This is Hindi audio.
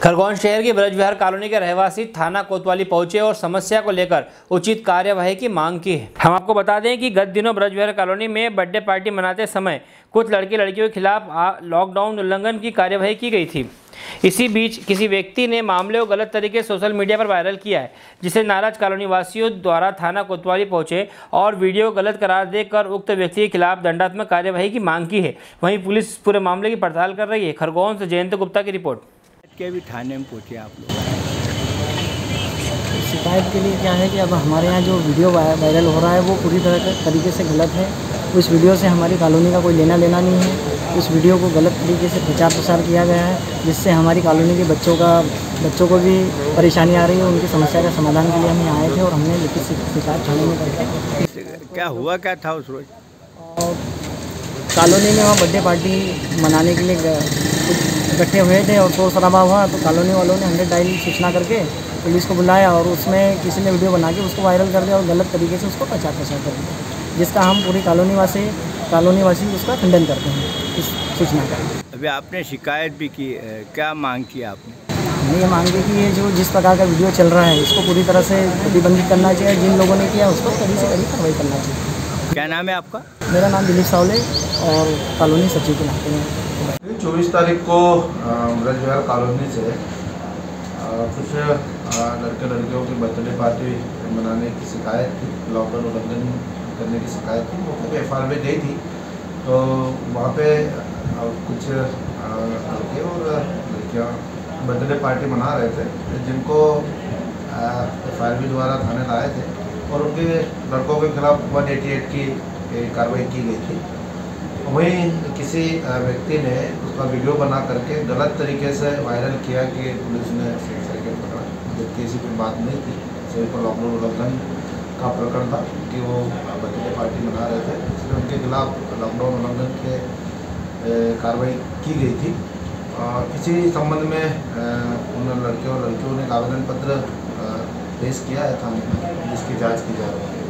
खरगोन शहर की ब्रजविहार कॉलोनी के रहवासी थाना कोतवाली पहुँचे और समस्या को लेकर उचित कार्यवाही की मांग की है। हम आपको बता दें कि गत दिनों ब्रजविहार कॉलोनी में बर्थडे पार्टी मनाते समय कुछ लड़के लड़कियों के खिलाफ लॉकडाउन उल्लंघन की कार्यवाही की गई थी। इसी बीच किसी व्यक्ति ने मामले को गलत तरीके सोशल मीडिया पर वायरल किया है, जिसे नाराज़ कॉलोनी वासियों द्वारा थाना कोतवाली पहुँचे और वीडियो गलत करार देकर उक्त व्यक्ति के खिलाफ दंडात्मक कार्यवाही की मांग की है। वहीं पुलिस पूरे मामले की पड़ताल कर रही है। खरगोन से जयंत गुप्ता की रिपोर्ट। के भी थाने में पूछे आप लोग। शिकायत के लिए क्या है कि अब हमारे यहाँ जो वीडियो वायरल हो रहा है वो पूरी तरह तरीके से गलत है। उस वीडियो से हमारी कॉलोनी का कोई लेना देना नहीं है। उस वीडियो को गलत तरीके से प्रचार प्रसार किया गया है जिससे हमारी कॉलोनी के बच्चों का बच्चों को भी परेशानी आ रही है। उनकी समस्या का समाधान के लिए हम आए थे और हमने लिखित शिकायत थाने में करके क्या हुआ क्या था उस रोज? कॉलोनी में वहाँ बर्थडे पार्टी मनाने के लिए इकट्ठे हुए थे और शोर शराबा हुआ तो कॉलोनी वालों ने हंड्रेड डायल सूचना करके पुलिस को बुलाया और उसमें किसी ने वीडियो बना के उसको वायरल कर दिया और गलत तरीके से उसको प्रचार प्रसार कर दिया जिसका हम पूरी कॉलोनी वासी कॉलोनी वासी उसका खंडन करते हैं इस सूचना का। अभी आपने शिकायत भी की क्या मांग की आपने? ये मांग की कि ये जो जिस प्रकार का वीडियो चल रहा है इसको पूरी तरह से प्रतिबंधित करना चाहिए जिन लोगों ने किया उसको कड़ी से कड़ी कार्रवाई करना चाहिए। क्या नाम है आपका? मेरा नाम दिलीप सावले और कॉलोनी सचिव के नाते हैं। चौबीस तारीख को ब्रज विहार कॉलोनी से कुछ लड़के लड़कियों की बर्थडे पार्टी मनाने की शिकायत थी, लॉकडाउन उल्लंघन करने की शिकायत थी मौके पर एफ़ आर गई थी। तो वहाँ पे कुछ लड़के और लड़कियाँ बर्थडे पार्टी मना रहे थे, जिनको एफ़ आई द्वारा थाने लाए थे और उनके लड़कों के खिलाफ 188 की कार्रवाई की गई थी। वहीं किसी व्यक्ति ने उसका वीडियो बना करके गलत तरीके से वायरल किया कि पुलिस ने सर्टिफिकेट पकड़ा जबकि ऐसी कोई बात नहीं थी सिर्फ़ लॉकडाउन उल्लंघन का प्रकरण था कि वो बर्थडे पार्टी मना रहे थे इसलिए उनके खिलाफ लॉकडाउन उल्लंघन के कार्रवाई की गई थी। इसी संबंध में उन लड़के और लड़कियों ने आवेदन पत्र पेश किया है थाने में, जिसकी जाँच की जा रही है।